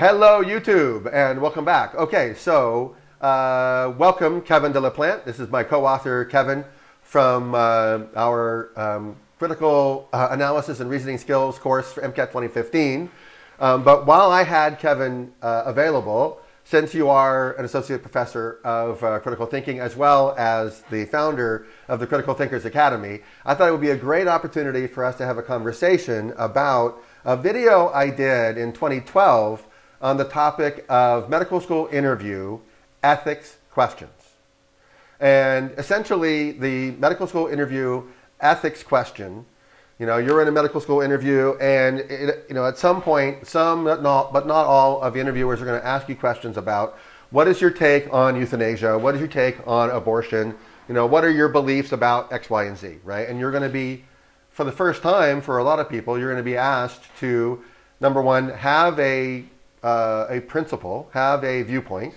Hello, YouTube, and welcome back. Okay, so uh, welcome, Kevin de la Plante. This is my co-author, Kevin, from uh, our um, critical uh, analysis and reasoning skills course for MCAT 2015. Um, but while I had Kevin uh, available, since you are an associate professor of uh, critical thinking as well as the founder of the Critical Thinkers Academy, I thought it would be a great opportunity for us to have a conversation about a video I did in 2012 on the topic of medical school interview ethics questions. And essentially, the medical school interview ethics question you know, you're in a medical school interview, and it, you know, at some point, some but not, but not all of the interviewers are going to ask you questions about what is your take on euthanasia, what is your take on abortion, you know, what are your beliefs about X, Y, and Z, right? And you're going to be, for the first time, for a lot of people, you're going to be asked to, number one, have a uh, a principle, have a viewpoint,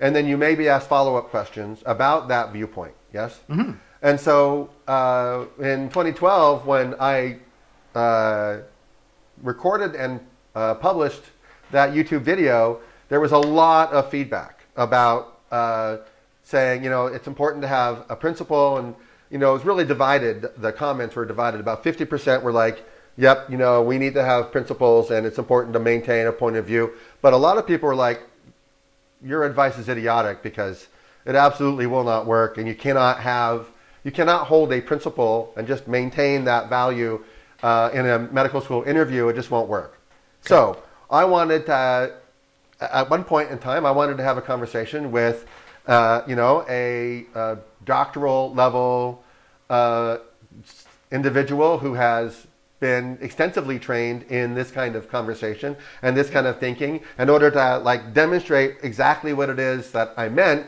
and then you may be asked follow-up questions about that viewpoint. Yes. Mm-hmm. And so uh, in 2012, when I uh, recorded and uh, published that YouTube video, there was a lot of feedback about uh, saying, you know, it's important to have a principle. And, you know, it was really divided. The comments were divided. About 50% were like, yep, you know, we need to have principles and it's important to maintain a point of view. But a lot of people are like, your advice is idiotic because it absolutely will not work and you cannot have you cannot hold a principle and just maintain that value uh, in a medical school interview. It just won't work. Okay. So I wanted to, at one point in time, I wanted to have a conversation with, uh, you know, a, a doctoral level uh, individual who has been extensively trained in this kind of conversation and this kind of thinking in order to like demonstrate exactly what it is that I meant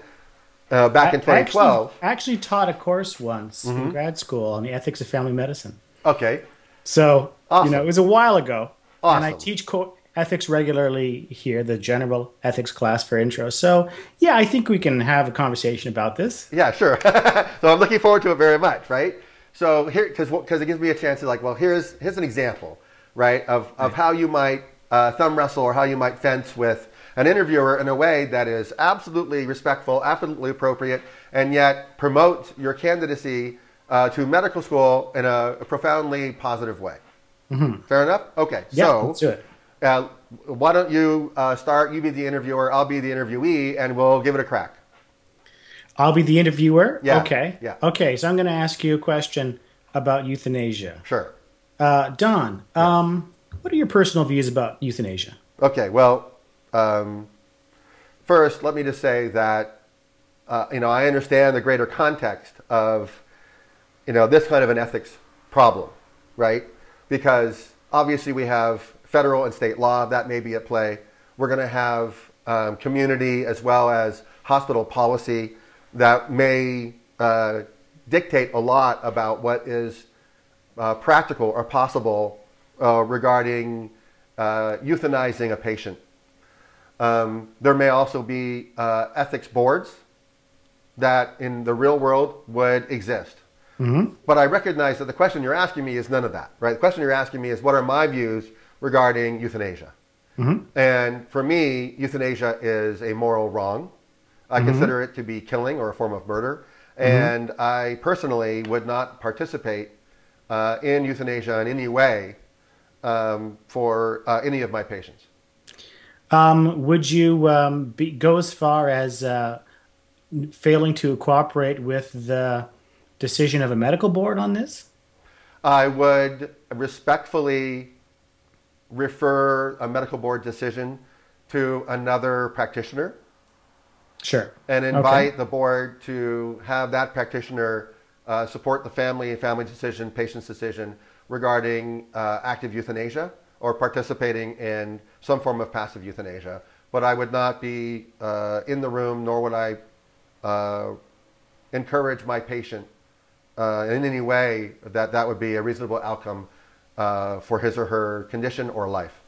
uh, back I, in 2012. I actually, actually, taught a course once mm-hmm. in grad school on the ethics of family medicine. Okay. So, awesome. you know, it was a while ago. Awesome. And I teach co- ethics regularly here, the general ethics class for intro. So, yeah, I think we can have a conversation about this. Yeah, sure. so I'm looking forward to it very much, right? So here, because it gives me a chance to like, well, here's here's an example, right, of of how you might uh, thumb wrestle or how you might fence with an interviewer in a way that is absolutely respectful, absolutely appropriate, and yet promotes your candidacy uh, to medical school in a, a profoundly positive way. Mm-hmm. Fair enough? Okay. Yeah, so, let's do it. Uh, why don't you uh, start? You be the interviewer, I'll be the interviewee, and we'll give it a crack. I'll be the interviewer? Yeah. Okay. Yeah. Okay, so I'm going to ask you a question about euthanasia. Sure. Uh, Don, um, what are your personal views about euthanasia? Okay, well, um, first, let me just say that uh, you know I understand the greater context of you know this kind of an ethics problem, right? Because obviously we have federal and state law that may be at play. We're going to have um, community as well as hospital policy that may uh, dictate a lot about what is uh, practical or possible uh, regarding uh, euthanizing a patient um, there may also be uh, ethics boards that in the real world would exist. Mm-hmm. But I recognize that the question you're asking me is none of that, right? The question you're asking me is what are my views regarding euthanasia? Mm-hmm. And for me, euthanasia is a moral wrong. I mm-hmm. consider it to be killing or a form of murder. Mm-hmm. And I personally would not participate uh, in euthanasia in any way um, for uh, any of my patients. Um, would you um, be, go as far as uh, failing to cooperate with the decision of a medical board on this? I would respectfully refer a medical board decision to another practitioner. Sure. And invite okay. the board to have that practitioner uh, support the family and family decision, patient's decision regarding uh, active euthanasia or participating in some form of passive euthanasia. But I would not be uh, in the room, nor would I uh, encourage my patient uh, in any way that that would be a reasonable outcome uh, for his or her condition or life.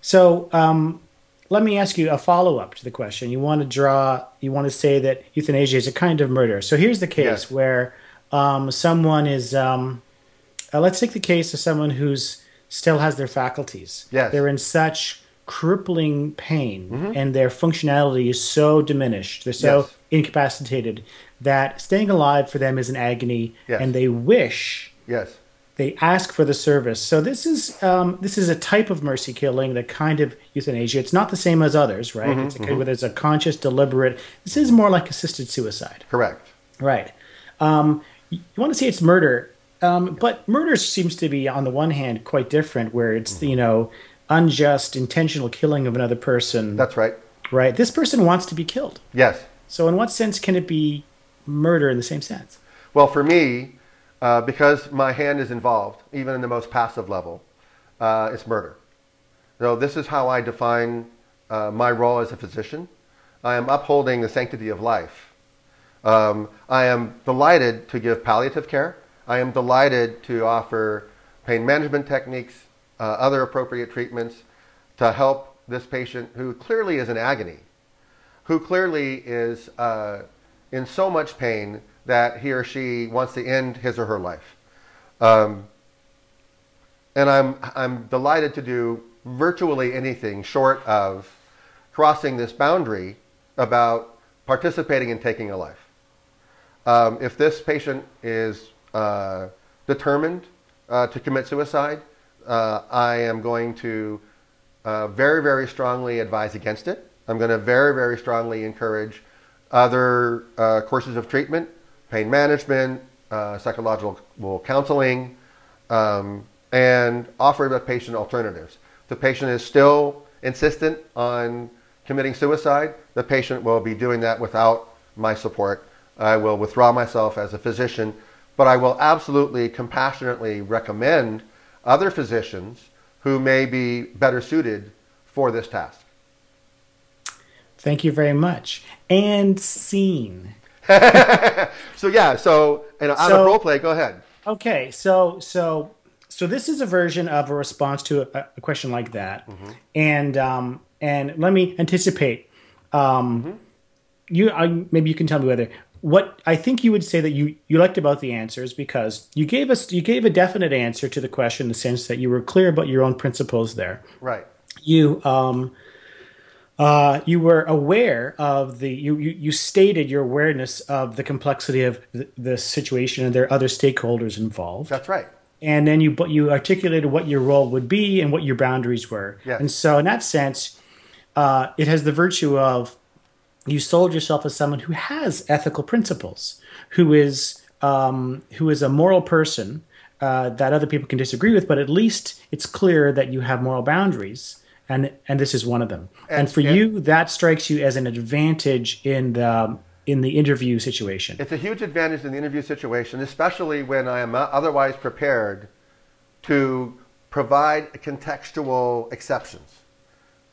So, um, let me ask you a follow up to the question. You want to draw, you want to say that euthanasia is a kind of murder. So, here's the case yes. where um, someone is, um, uh, let's take the case of someone who's still has their faculties. Yes. They're in such crippling pain mm-hmm. and their functionality is so diminished, they're so yes. incapacitated that staying alive for them is an agony, yes. and they wish. Yes. They ask for the service. So this is um, this is a type of mercy killing, the kind of euthanasia. It's not the same as others, right? Mm-hmm, it's a, mm-hmm. where there's a conscious, deliberate. This is more like assisted suicide. Correct. Right. Um, you want to say it's murder, um, but murder seems to be, on the one hand, quite different, where it's mm-hmm. you know unjust, intentional killing of another person. That's right. Right. This person wants to be killed. Yes. So, in what sense can it be murder in the same sense? Well, for me, uh, because my hand is involved, even in the most passive level, uh, it's murder. So, this is how I define uh, my role as a physician. I am upholding the sanctity of life. Um, I am delighted to give palliative care. I am delighted to offer pain management techniques, uh, other appropriate treatments to help this patient who clearly is in agony, who clearly is uh, in so much pain that he or she wants to end his or her life. Um, and I'm, I'm delighted to do virtually anything short of crossing this boundary about participating in taking a life. Um, if this patient is uh, determined uh, to commit suicide, uh, I am going to uh, very, very strongly advise against it. I'm going to very, very strongly encourage other uh, courses of treatment, pain management, uh, psychological counseling, um, and offer the patient alternatives. If the patient is still insistent on committing suicide, the patient will be doing that without my support. I will withdraw myself as a physician, but I will absolutely compassionately recommend other physicians who may be better suited for this task. Thank you very much. And scene. so yeah, so and out so, of role play, go ahead. Okay, so so so this is a version of a response to a, a question like that, mm-hmm. and um, and let me anticipate. Um, mm-hmm. You I, maybe you can tell me whether what I think you would say that you, you liked about the answers because you gave us you gave a definite answer to the question in the sense that you were clear about your own principles there. Right. You um uh, you were aware of the you, you, you stated your awareness of the complexity of the, the situation and there are other stakeholders involved. That's right. And then you but you articulated what your role would be and what your boundaries were. Yes. And so in that sense, uh, it has the virtue of you sold yourself as someone who has ethical principles, who is um, who is a moral person uh, that other people can disagree with, but at least it's clear that you have moral boundaries, and and this is one of them. And, and for and, you, that strikes you as an advantage in the in the interview situation. It's a huge advantage in the interview situation, especially when I am otherwise prepared to provide contextual exceptions,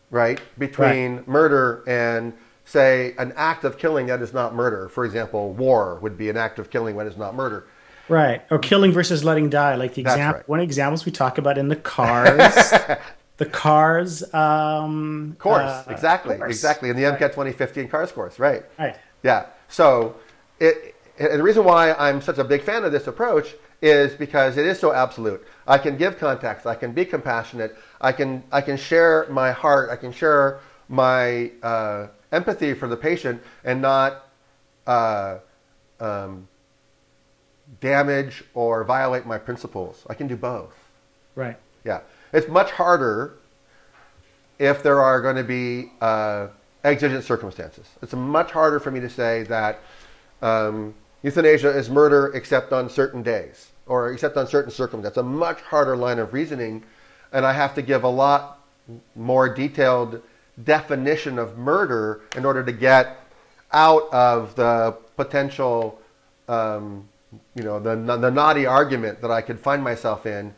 right, between right. murder and say, an act of killing that is not murder. For example, war would be an act of killing that is not murder. Right. Or killing versus letting die. Like the example, right. one examples we talk about in the cars. The cars um, course. Uh, exactly. Course. Exactly. In the MCAT right. 2015 cars course. Right. Right. Yeah. So it, and the reason why I'm such a big fan of this approach is because it is so absolute. I can give context. I can be compassionate. I can I can share my heart. I can share my uh, empathy for the patient and not uh, um, damage or violate my principles. I can do both. Right. Yeah. It's much harder if there are going to be uh, exigent circumstances. It's much harder for me to say that um, euthanasia is murder except on certain days or except on certain circumstances. It's a much harder line of reasoning, and I have to give a lot more detailed definition of murder in order to get out of the potential, um, you know, the, the naughty argument that I could find myself in.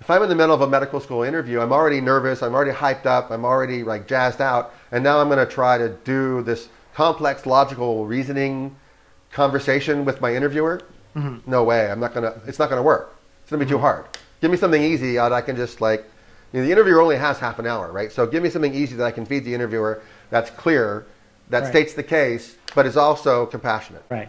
If I'm in the middle of a medical school interview, I'm already nervous, I'm already hyped up, I'm already like jazzed out, and now I'm going to try to do this complex logical reasoning conversation with my interviewer. Mm-hmm. No way, I'm not going to. It's not going to work. It's going to be mm-hmm. too hard. Give me something easy that I can just like you know, the interviewer only has half an hour, right? So give me something easy that I can feed the interviewer that's clear, that right. states the case, but is also compassionate. Right.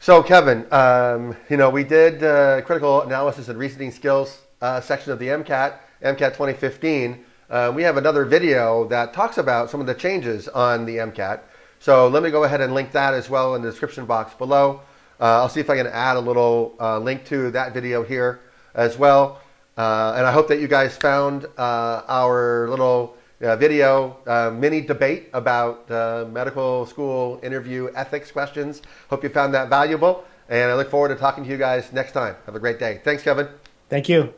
So Kevin, um, you know, we did uh, critical analysis and reasoning skills uh, section of the MCAT, MCAT 2015. Uh, we have another video that talks about some of the changes on the MCAT. So let me go ahead and link that as well in the description box below. Uh, I'll see if I can add a little uh, link to that video here as well. Uh, and I hope that you guys found uh, our little uh, video mini debate about medical school interview ethics questions. Hope you found that valuable. And I look forward to talking to you guys next time. Have a great day. Thanks, Kevin. Thank you.